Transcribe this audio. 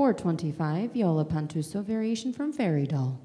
425, Yola Pantuso variation from Fairy Doll.